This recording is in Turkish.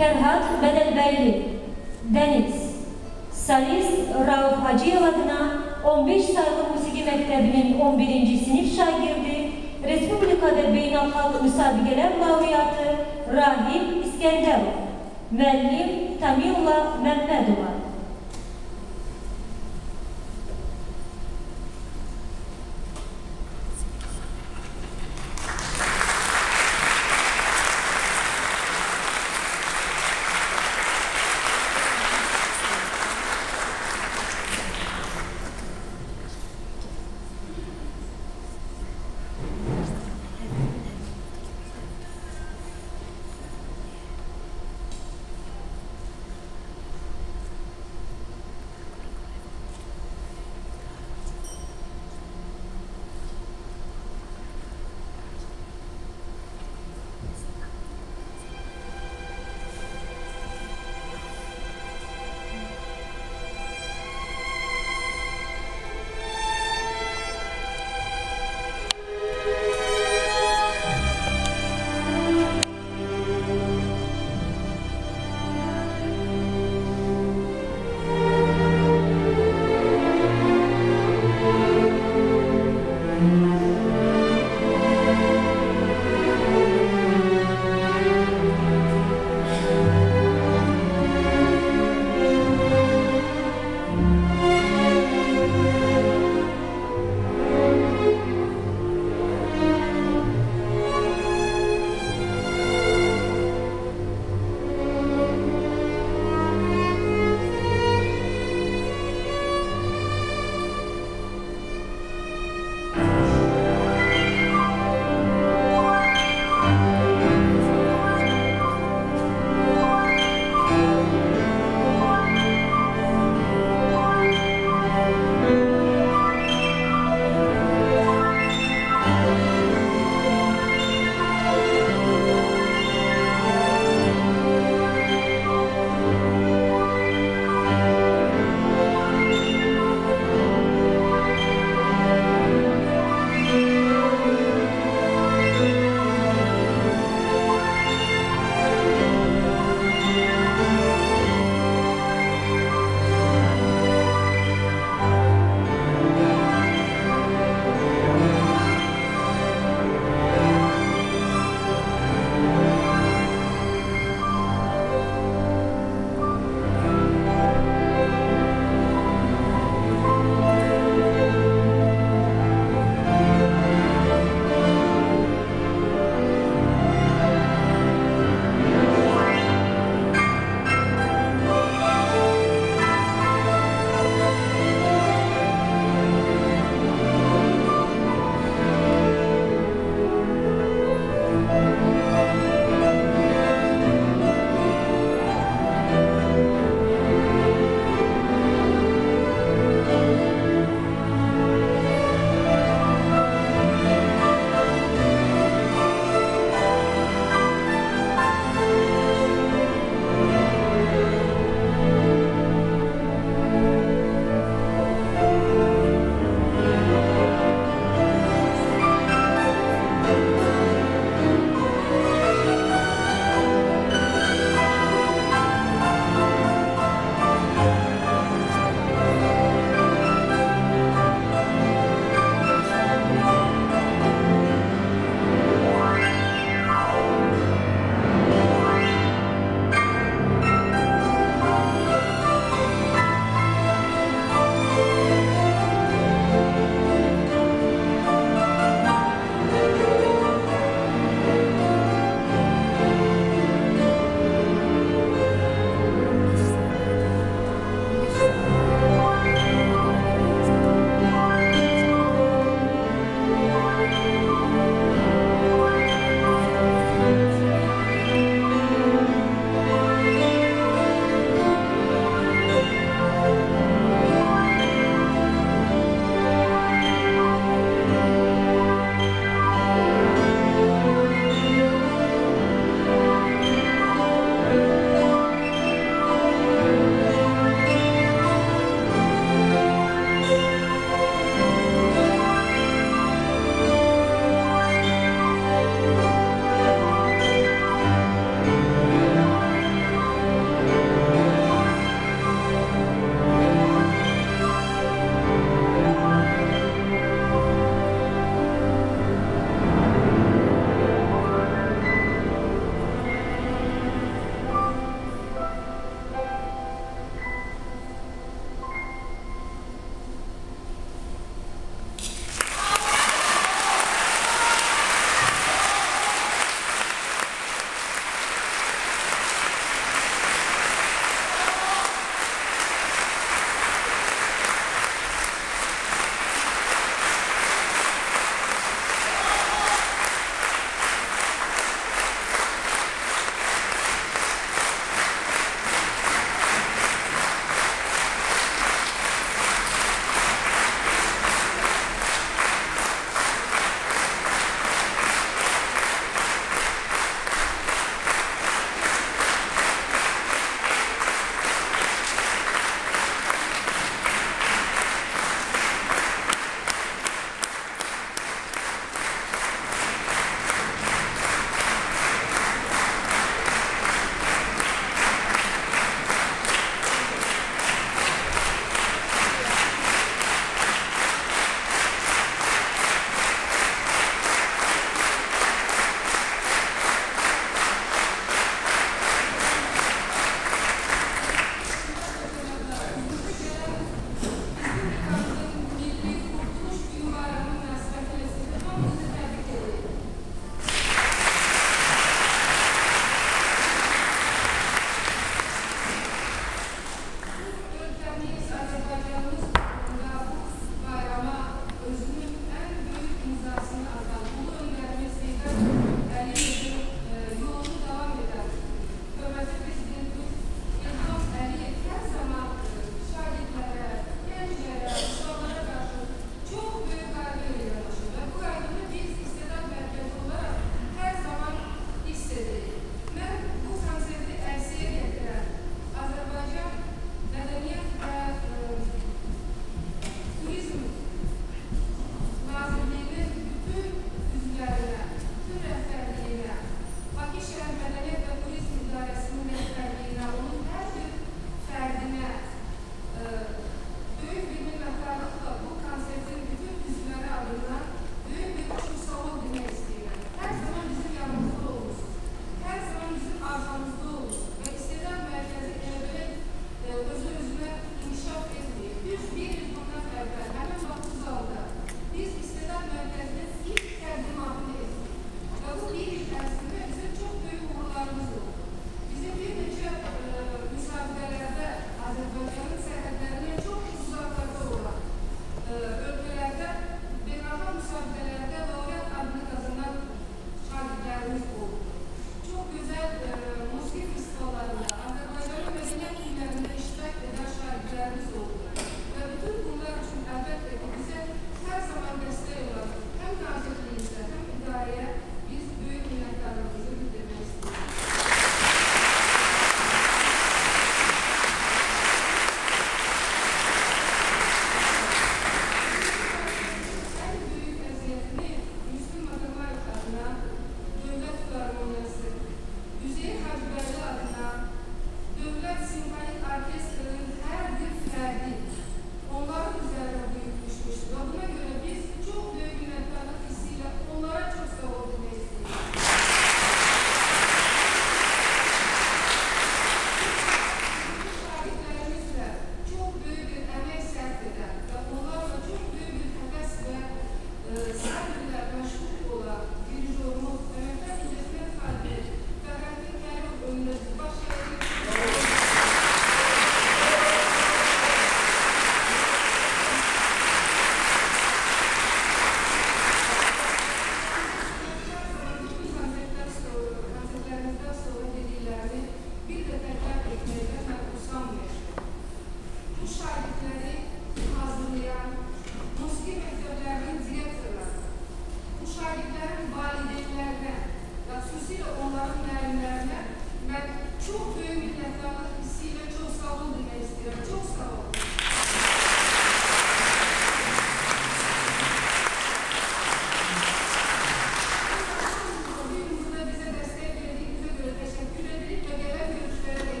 Ferhat Bedelbeyli, Deniz, Salis Rauf Hacıyev adına 15 sayılı Musiki Mektebi'nin 11. sınıf şagirdi, Respublika ve Beynalhalk Müsabigeler Laureatı Rahim İskenderov, Müellim Tamiyullah Mehmedova.